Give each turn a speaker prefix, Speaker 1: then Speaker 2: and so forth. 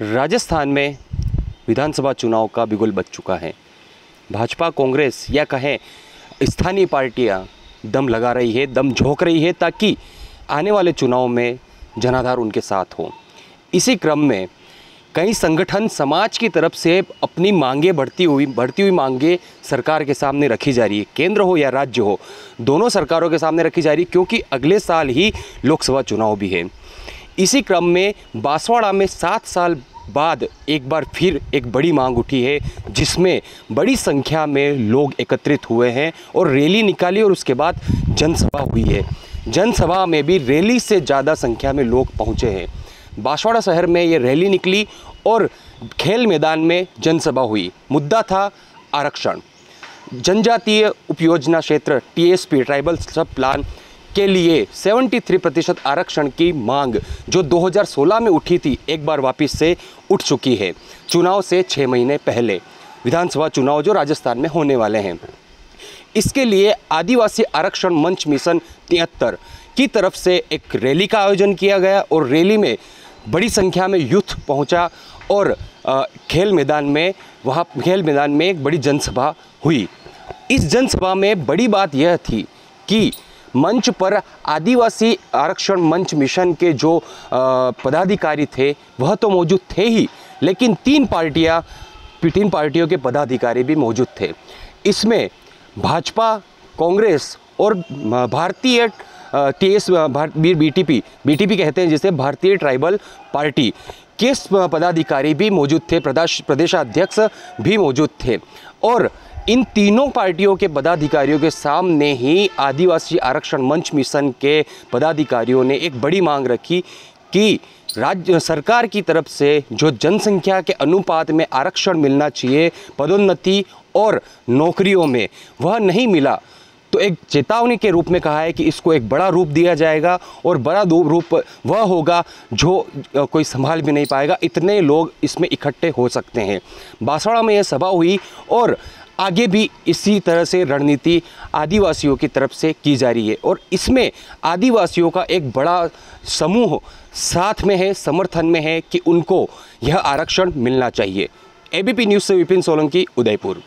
Speaker 1: राजस्थान में विधानसभा चुनाव का बिगुल बच चुका है। भाजपा, कांग्रेस, या कहें स्थानीय पार्टियाँ दम लगा रही है, दम झोंक रही है ताकि आने वाले चुनाव में जनाधार उनके साथ हो। इसी क्रम में कई संगठन समाज की तरफ़ से अपनी मांगे बढ़ती हुई बढ़ती हुई मांगे सरकार के सामने रखी जा रही है। केंद्र हो या राज्य हो, दोनों सरकारों के सामने रखी जा रही है, क्योंकि अगले साल ही लोकसभा चुनाव भी है। इसी क्रम में बांसवाड़ा में सात साल बाद एक बार फिर एक बड़ी मांग उठी है, जिसमें बड़ी संख्या में लोग एकत्रित हुए हैं और रैली निकाली और उसके बाद जनसभा हुई है। जनसभा में भी रैली से ज़्यादा संख्या में लोग पहुँचे हैं। बांसवाड़ा शहर में ये रैली निकली और खेल मैदान में जनसभा हुई। मुद्दा था आरक्षण। जनजातीय उपयोजना क्षेत्र टीएसपी ट्राइबल सब प्लान के लिए 73 प्रतिशत आरक्षण की मांग जो 2016 में उठी थी, एक बार वापस से उठ चुकी है। चुनाव से छः महीने पहले विधानसभा चुनाव जो राजस्थान में होने वाले हैं। इसके लिए आदिवासी आरक्षण मंच मिशन तिहत्तर की तरफ़ से एक रैली का आयोजन किया गया और रैली में बड़ी संख्या में यूथ पहुँचा और खेल मैदान में, वहाँ खेल मैदान में एक बड़ी जनसभा हुई। इस जनसभा में बड़ी बात यह थी कि मंच पर आदिवासी आरक्षण मंच मिशन के जो पदाधिकारी थे, वह तो मौजूद थे ही, लेकिन तीन पार्टियाँ, तीन पार्टियों के पदाधिकारी भी मौजूद थे। इसमें भाजपा, कांग्रेस और भारतीय T S B T P B T P कहते हैं जिसे, भारतीय ट्राइबल पार्टी के पदाधिकारी भी मौजूद थे, प्रदेश, प्रदेशाध्यक्ष भी मौजूद थे। और इन तीनों पार्टियों के पदाधिकारियों के सामने ही आदिवासी आरक्षण मंच मिशन के पदाधिकारियों ने एक बड़ी मांग रखी कि राज्य, सरकार की तरफ़ से जो जनसंख्या के अनुपात में आरक्षण मिलना चाहिए, पदोन्नति और नौकरियों में, वह नहीं मिला। तो एक चेतावनी के रूप में कहा है कि इसको एक बड़ा रूप दिया जाएगा और बड़ा रूप वह होगा जो कोई संभाल भी नहीं पाएगा। इतने लोग इसमें इकट्ठे हो सकते हैं। बांसवाड़ा में यह सभा हुई और आगे भी इसी तरह से रणनीति आदिवासियों की तरफ़ से की जा रही है। और इसमें आदिवासियों का एक बड़ा समूह साथ में है, समर्थन में है कि उनको यह आरक्षण मिलना चाहिए। एबीपी न्यूज़ से विपिन सोलंकी, उदयपुर।